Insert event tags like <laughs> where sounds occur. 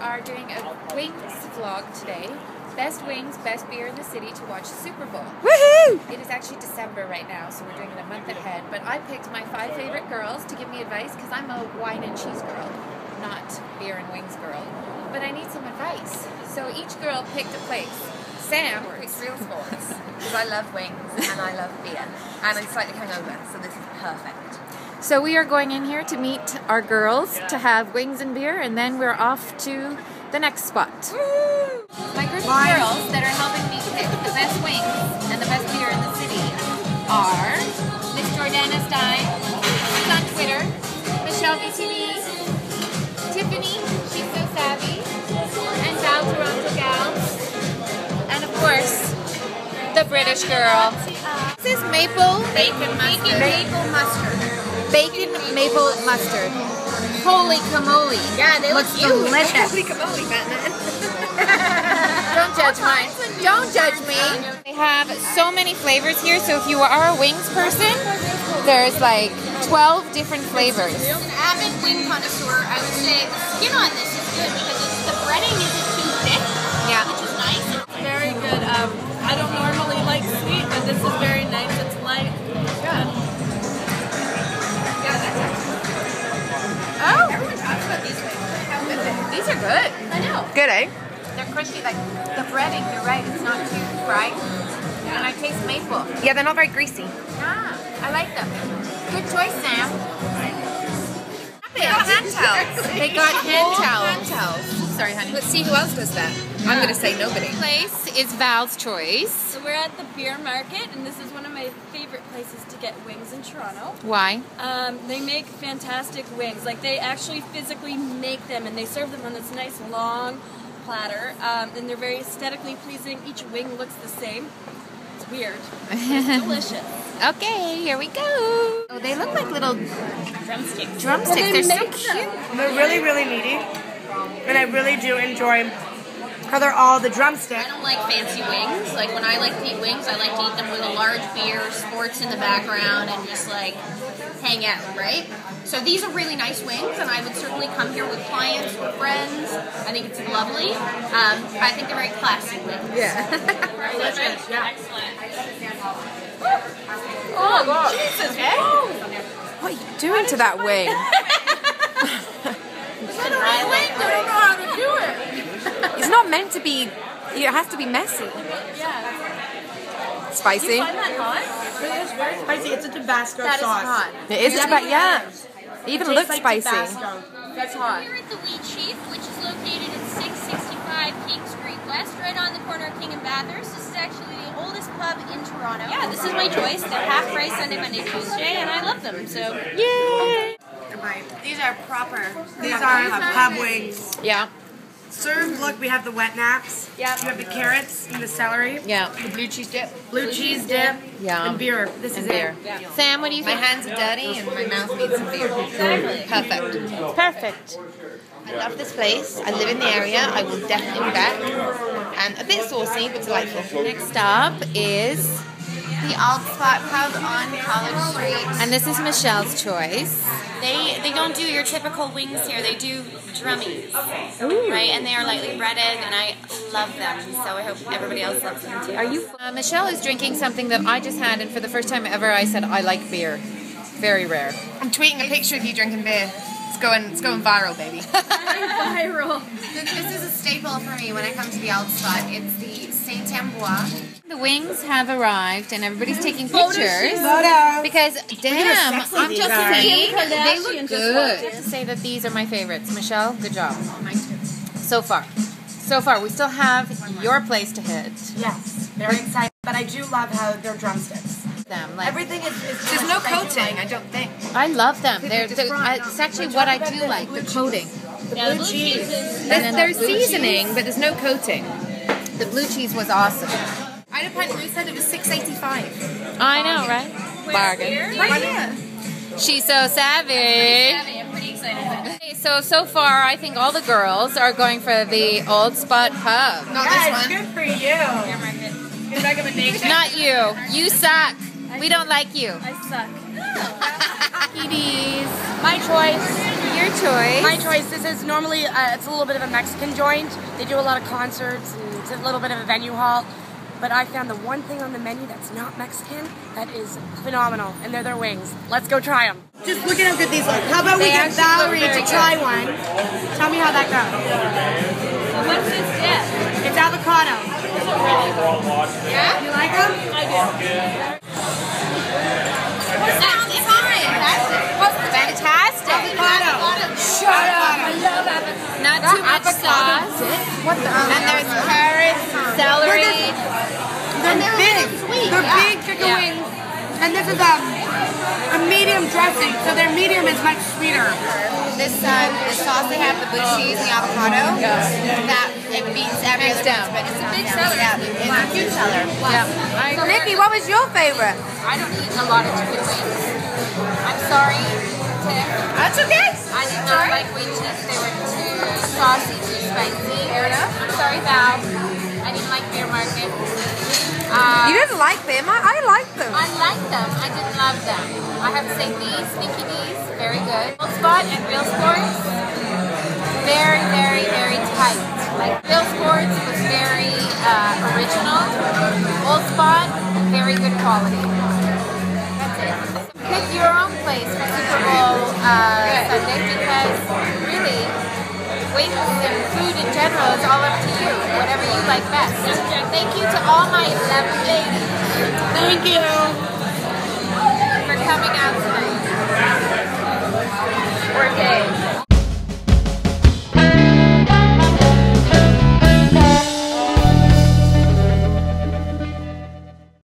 are doing a wings vlog today. Best wings, best beer in the city to watch the Super Bowl. Woohoo! It is actually December right now, so we're doing it a month ahead. But I picked my five favorite girls to give me advice because I'm a wine and cheese girl, not beer and wings girl. But I need some advice. So each girl picked a place. Sam picked real sports <laughs> because I love wings and I love beer. And I'm slightly hungover, so this is perfect. So we are going in here to meet our girls to have wings and beer, and then we're off to the next spot. My group of girls that are helping me pick the best wings and the best beer in the city are Miss Jordana Stein, she's on Twitter, Michelle VTV, Tiffany, she's so savvy, and Val Toronto Gals, and of course, the British girl. This is maple bacon mustard. Maple mustard. Bacon maple mustard. Holy camoli. Yeah, they Looks delicious. <laughs> Holy camoli, Batman. <laughs> <laughs> Don't judge mine. Don't judge me. They have so many flavors here, so if you are a wings person, there's like 12 different flavors. As an avid wing connoisseur, I would say the skin on this is good because it's, the breading isn't These are good. I know. Good, eh? They're crunchy, like the breading, you're right, it's not too fried. And I taste maple. Yeah, they're not very greasy. Ah, I like them. Good choice, Sam. They got hand towels. They got hand towels. Sorry, honey. Let's see who else does that. I'm going to say nobody. place is Val's choice. So we're at the Bier Markt, and this is one of my favorite places to get wings in Toronto. Why? Um, they make fantastic wings. Like they actually physically make them, and they serve them on this nice long platter. Um, and they're very aesthetically pleasing. Each wing looks the same. It's weird. but It's <laughs> delicious. Okay, here we go. Oh, they look like little Drumsticks. drumsticks. They're so cute. They're really, really meaty. And I really do enjoy how they're all the drumstick. I don't like fancy wings. Like when I like to eat wings, I like to eat them with a large beer, sports in the background, and just like hang out, right? So these are really nice wings, and I would certainly come here with clients or friends. I think it's lovely. Um, I think they're very classy wings. Yeah. <laughs> <laughs> Delicious. Yeah. Oh, God. Jesus, eh? What are you doing to that wing? <laughs> It's not meant to be. It has to be messy. Yeah. Spicy. Find that hot? It is very spicy. It's a Tabasco That is sauce. hot. It is about yeah. It even Tastes looks like spicy. Tabasco. That's hot. Here at the Wheat Sheaf, which is located at 665 King Street West, right on the corner of King and Bathurst. This is actually the oldest pub in Toronto. Yeah, this is my choice. They're half price Sunday, Monday, Tuesday, and I love them. So Yay! these are proper. These are pub wings. Yeah. Served, look, we have the wet naps. Yeah. You have the carrots and the celery. Yeah. The blue cheese dip. Blue cheese dip. Yeah. And beer. This is beer. it. Sam, what do you My hands are dirty and my mouth needs some beer. Perfect. Perfect. I love this place. I live in the area. I will definitely be back. And a bit saucy, but delightful. Next stop is, The Old Spot Pub on College Street. and this is Michelle's choice. They they don't do your typical wings here. They do drummies, right? And they are lightly breaded, and I love them. So I hope everybody else loves them too. Are you? Uh, Michelle is drinking something that I just had, and for the first time ever, I said I like beer. Very rare. I'm tweeting a picture of you drinking beer. It's going, it's going viral, baby. <laughs> Viral. This is a staple for me when I come to the Old Spot. It's the Saint Ambroise. The wings have arrived, and everybody's taking pictures. Photo. Because damn, I'm just saying they look good. walked I have to say that these are my favorites. Michelle, good job. Oh, so far, so far, we still have your place to hit. Yes. Very excited. But I do love how they're drumsticks. Them like Everything is. is There's no coating, I don't think. I love them. They're, they're. I, it's actually what I do like the coating. The blue cheese. There's, there's seasoning, but there's no coating. The blue cheese was awesome. I had a pint Lou said it was 6.85. I know, right? Bargain. Right here. She's so savvy. I'm pretty excited. Okay, so so far, I think all the girls are going for the Old Spot Pub. Not Guys, this one. good for you. Good recommendation. Not you. You suck. We don't like you. I suck. <laughs> Kitties. My choice. Your choice. My choice. This is normally uh, it's a little bit of a Mexican joint. They do a lot of concerts and it's a little bit of a venue hall. But I found the one thing on the menu that's not Mexican that is phenomenal, and they're their wings. Let's go try them. Just look at how good these look. How about we They get Valerie to very try one? Tell me how that goes. What's this dish? It's avocado. Yeah? You like them? What the? And there's carrots, celery. They're they're big. really sweet, They're yeah. big chicken Yeah. wings. And this is um, a medium dressing, so their medium is much sweeter. This uh, the sauce they have, the blue cheese and the avocado, that it beats every other down. But it's a big seller. Yeah, it's a huge seller. Yeah. I agree. Nikki, what was your favorite? I don't eat a lot of chicken wings. I'm sorry, Tiff. That's okay. I did not like wing chips. They were too saucy, too spicy. Fair enough. Sorry, Val. I didn't like Bier Markt. Uh, You didn't like them. I, I like them. I liked them. I didn't love them. I have to say these, Sneaky Dee's, very good. Real Spot and Real Sports, very, very, very tight. Like Real Sports was very uh, original. Old Spot, very good quality. That's it. Pick your own place for Super Bowl uh, Sunday and food in general is all up to you. Whatever you like best. Thank you to all my 11 ladies. Thank you.